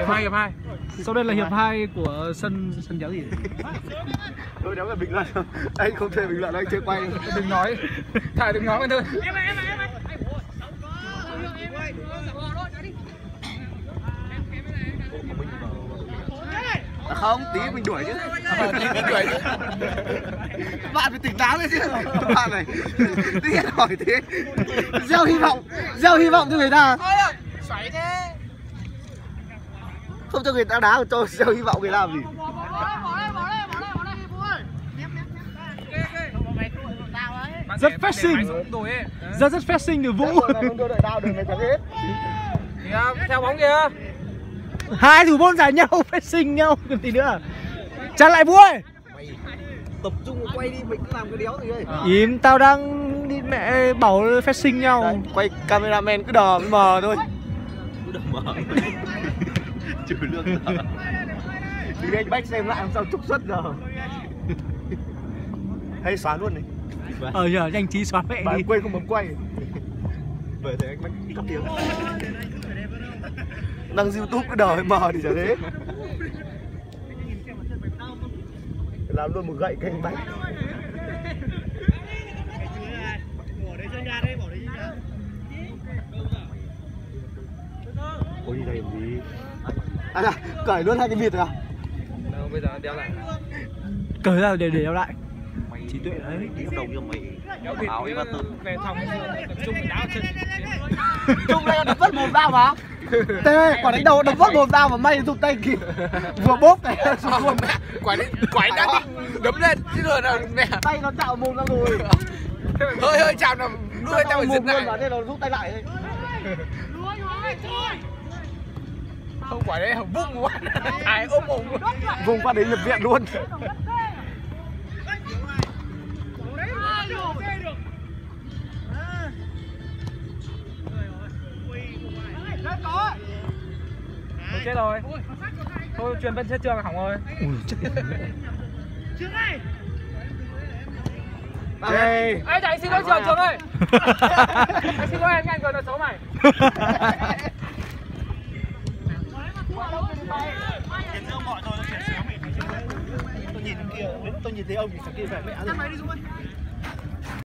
hiệp hai hiệp hai. Sau đây là hiệp 2 của sân sân đéo gì? Tôi đéo là bình luận. Anh không thể bình luận anh chưa quay. Đừng nói. Thải đừng nói thôi. À không, tí mình đuổi chứ. Tí mình đuổi chứ. Bạn phải tỉnh táo lên chứ. Bạn này. Tí hỏi thế. Gieo hy vọng. Gieo hy vọng cho người ta. Xoáy thế Không cho người ta đá cho gieo hy vọng người làm gì? Rất rồi ấy. Rất rất Vũ. Đừng mày chẳng hết. Kìa theo bóng kìa Hai thủ môn giải nhau pressing nhau còn tí nữa. Chặn lại Vũ ơi. Tập trung quay đi, mình cứ làm cái đéo gì đây? Im tao đang đi mẹ bảo pressing nhau. Đấy, quay cameraman cứ đờ mờ thôi. Cứ đờ mờ Trừ lương giờ Đi anh bách xem lại làm sao trục xuất giờ. Hay xóa luôn này. Ờ nhờ nhanh trí xóa mẹ đi. quên không bấm quay. Về thế anh bách cấp tiếng. Đăng youtube cứ đờ với mờ thì chả thế. Làm luôn một gậy kênh bách Ôi đi đây làm gì? À dạ, cởi luôn hai cái vịt rồi à? Đâu bây giờ đeo lại Cởi ra để để đeo lại. Trí tuệ đấy. Hợp đồng cho mày. Áo ấy mà tự về phòng tập trung đá chân. Trung đây đập vất một dao mà. Tê, quả đánh đầu đập vất một dao mà may rụt tay kịp Vừa bốp này rụt luôn quả đấy quả đã định đấm lên chứ rồi là mẹ. Tay nó chạm mồm ra rồi. Hơi hơi chạm là nuôi tao phải mồm dừng lại nó rút tay lại không quả đấy vung quá. Thải ôm luôn Vùng qua đấy nhập viện luôn. Thôi chết rồi. Thôi truyền bên trên trường là hỏng rồi. Đây ai chạy xin lỗi trường trường ơi. anh xin lỗi anh anh rồi là xấu mày Tôi nhìn kia, tôi nhìn thấy ông thì sao kia phải mẹ rồi